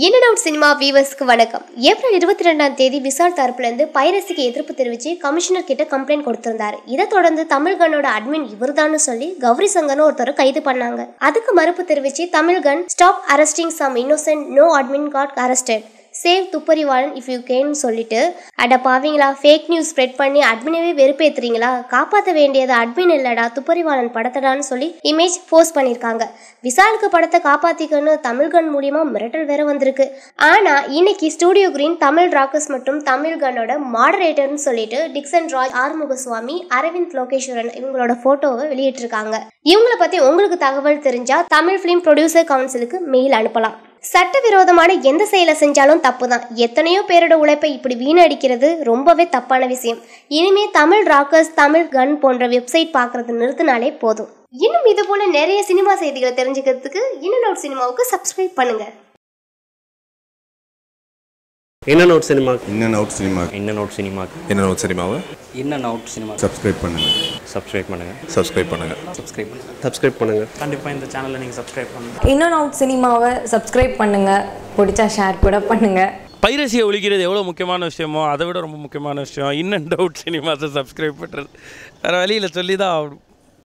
இன் out cinema வீவர்ஸ்க்கு வணக்கம். April இருபத்தி ரெண்டாம் தேதி விசால் தரப்புலேருந்து பைரசிக்கு எதிர்ப்பு தெரிவித்து கமிஷனர் கிட்ட கம்ப்ளைண்ட் கொடுத்திருந்தார். இதை தொடர்ந்து தமிழ்கனோட அட்மின் இவர்தான்னு சொல்லி கௌரி சங்கர்னு ஒருத்தர் கைது பண்ணாங்க. அதுக்கு மறுப்பு தெரிவித்து Tamilgun stop arresting some innocent no admin got arrested save Thupparivaalan if you கேன்னு சொல்லிட்டு அட பாவீங்களா ஃபேக் நியூஸ் ஸ்ப்ரெட் பண்ணி அட்மினவே வெறுப்பேத்துறீங்களா? காப்பாற்ற வேண்டியது அட்மின் இல்லடா துப்பறிவாளன் படத்தடான்னு சொல்லி இமேஜ் போஸ்ட் பண்ணியிருக்காங்க விசாலுக்கு படத்தை காப்பாத்திக்கன்னு தமிழ்கன் மூலியமா மிரட்டல் வேற வந்திருக்கு. ஆனா இன்னைக்கு ஸ்டூடியோ கிரீன் தமிழ் ராக்கர்ஸ் மற்றும் தமிழ்கனோட மாடரேட்டர்னு சொல்லிட்டு டிக்சன் ராய் ஆறுமுகசுவாமி அரவிந்த் லோகேஸ்வரன் இவங்களோட போட்டோவை வெளியிட்டிருக்காங்க. இவங்கள பத்தி உங்களுக்கு தகவல் தெரிஞ்சா தமிழ் ஃபிலிம் ப்ரொடியூசர் கவுன்சிலுக்கு மெயில் அனுப்பலாம். சட்டவிரோதமான எந்த செயலை செஞ்சாலும் தப்பு தான் எத்தனையோ பேரோட உழைப்பை இப்படி வீணடிக்கிறது ரொம்பவே தப்பான விஷயம். இனிமே தமிழ் ராக்கர்ஸ் தமிழ் கன் போன்ற வெப்சைட் பார்க்கறது நிறுத்தினாலே போதும். இன்னும் இது போல நிறைய சினிமா செய்திகளை தெரிஞ்சுக்கிறதுக்கு இன்னும் அவுட் சினிமாவுக்கு சப்ஸ்கிரைப் பண்ணுங்க என்ன note cinema in and out cinema in and out சினிமாக்கு இன் அண்ட் அவுட் சினிமாவை in and out cinema subscribe பண்ணுங்கள் சப்ஸ்கிரைப் பண்ணுங்கள் சப்ஸ்கிரைப் பண்ணுங்கள் சப்ஸ்கிரைப் பண்ணுங்கள் சப்ஸ்கிரைப் பண்ணுங்க. கண்டிப்பாக இந்த சேனலை நீங்கள் சப்ஸ்கிரைப் பண்ணுங்கள் இன் அண்ட் அவுட் சினிமாவை சப்ஸ்கிரைப் பண்ணுங்கள் பிடிச்சா ஷேர் கூட பண்ணுங்கள் பைரசியை ஒழிக்கிறது எவ்வளோ முக்கியமான விஷயமோ அதை விட ரொம்ப முக்கியமான விஷயம் இன் அண்ட் அவுட் சினிமாஸை சப்ஸ்கிரைப் பண்ணுறது வேறு வழியில் சொல்லி தான் ஆகணும்.